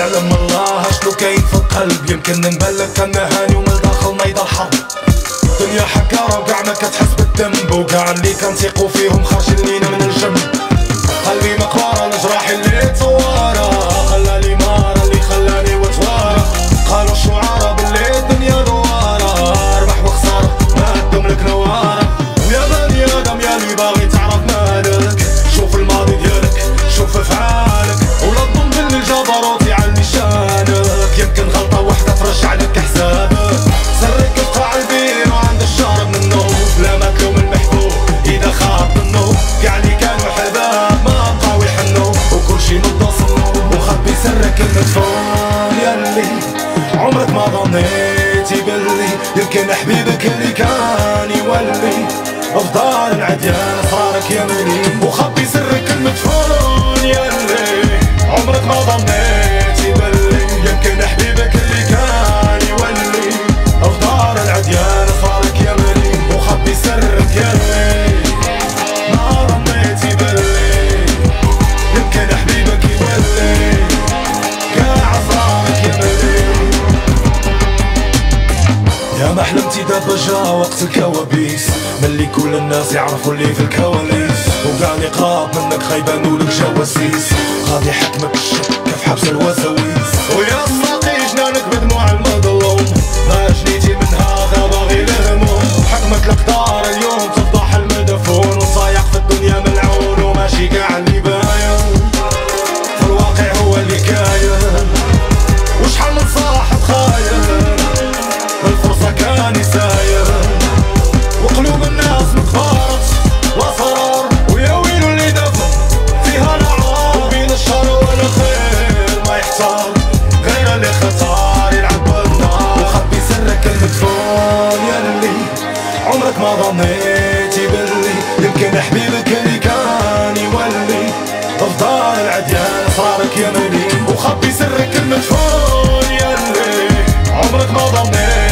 معاها شنو كاين في القلب. يمكن نبلك انها هاني ومن داخل نيض الحرب دنيا حكارة وكاع ما كتحس بالذنب. وكاع اللي كنثيقو فيهم خارجين لينا من الجنب. قلبي مقبارة ظنيتي باللي يمكن حبيبك اللي كان يولي. أفضل العديان اسرارك يا مني وخبي سرك المدفون ياللي عمرك ما ظنيتي ما حلمتي دابا جا وقت الكوابيس ملي كل الناس يعرفوا اللي في الكواليس. وكاع اللي قراب منك خيبانوا لك جواسيس. غادي حكمك الشك في حبس الوساويس عمرك ما ظنيتي بلي يمكن حبيبك اللي كان يولي. افضال العديان اسرارك يمني. وخبي سرك المدفون يلي. عمرك ما ظنيت